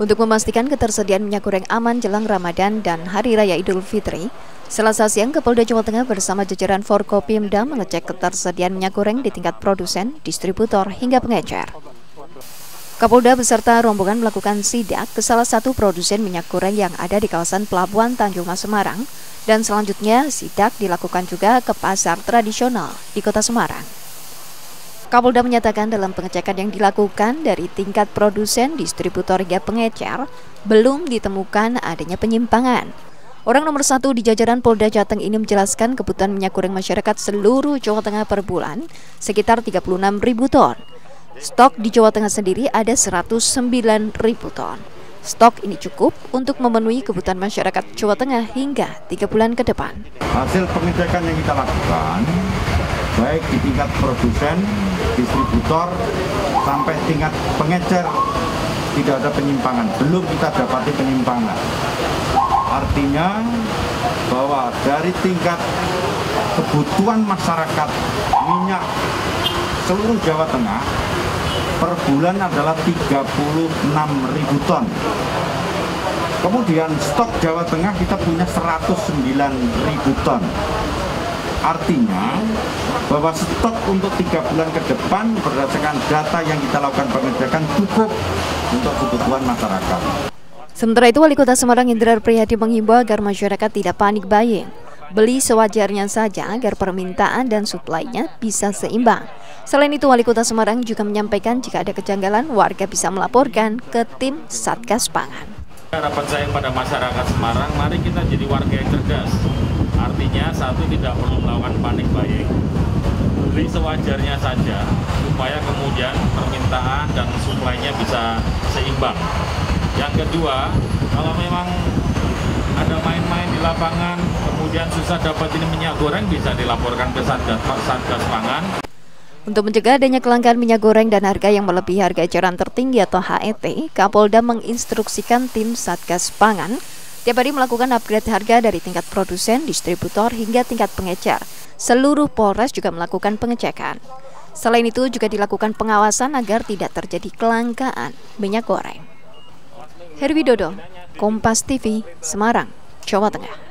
Untuk memastikan ketersediaan minyak goreng aman jelang Ramadan dan Hari Raya Idul Fitri, Selasa siang Kapolda Jawa Tengah bersama jajaran Forkopimda mengecek ketersediaan minyak goreng di tingkat produsen, distributor, hingga pengecer. Kapolda beserta rombongan melakukan sidak ke salah satu produsen minyak goreng yang ada di kawasan Pelabuhan Tanjung Mas Semarang dan selanjutnya sidak dilakukan juga ke pasar tradisional di Kota Semarang. Kapolda menyatakan dalam pengecekan yang dilakukan dari tingkat produsen, distributor hingga pengecer, belum ditemukan adanya penyimpangan. Orang nomor satu di jajaran Polda Jateng ini menjelaskan kebutuhan minyak goreng masyarakat seluruh Jawa Tengah per bulan sekitar 36 ribu ton. Stok di Jawa Tengah sendiri ada 109 ribu ton. Stok ini cukup untuk memenuhi kebutuhan masyarakat Jawa Tengah hingga tiga bulan ke depan. Hasil pengecekan yang kita lakukan, baik di tingkat produsen, distributor, sampai tingkat pengecer, tidak ada penyimpangan. Belum kita dapati penyimpangan. Artinya bahwa dari tingkat kebutuhan masyarakat minyak seluruh Jawa Tengah per bulan adalah 36 ribu ton. Kemudian stok Jawa Tengah kita punya 109 ribu ton. Artinya bahwa stok untuk tiga bulan ke depan berdasarkan data yang kita lakukan pengecekan cukup untuk kebutuhan masyarakat. Sementara itu, Wali Kota Semarang Indra Prihadi menghimbau agar masyarakat tidak panik buying. Beli sewajarnya saja agar permintaan dan suplainya bisa seimbang. Selain itu, Wali Kota Semarang juga menyampaikan jika ada kejanggalan, warga bisa melaporkan ke tim Satgas Pangan. Harapan saya pada masyarakat Semarang, mari kita jadi warga yang cerdas Artinya satu tidak perlu panik buying, beli sewajarnya saja supaya kemudian permintaan dan suplainya bisa seimbang. Yang kedua, kalau memang ada main-main di lapangan, kemudian susah dapat ini minyak goreng bisa dilaporkan ke Satgas, Satgas Pangan. Untuk mencegah adanya kelangkaan minyak goreng dan harga yang melebihi harga eceran tertinggi atau HET, Kapolda menginstruksikan tim Satgas Pangan Tiap hari melakukan upgrade harga dari tingkat produsen, distributor, hingga tingkat pengecer. Seluruh Polres juga melakukan pengecekan. Selain itu juga dilakukan pengawasan agar tidak terjadi kelangkaan minyak goreng. Herwi Dodo, Kompas TV, Semarang, Jawa Tengah.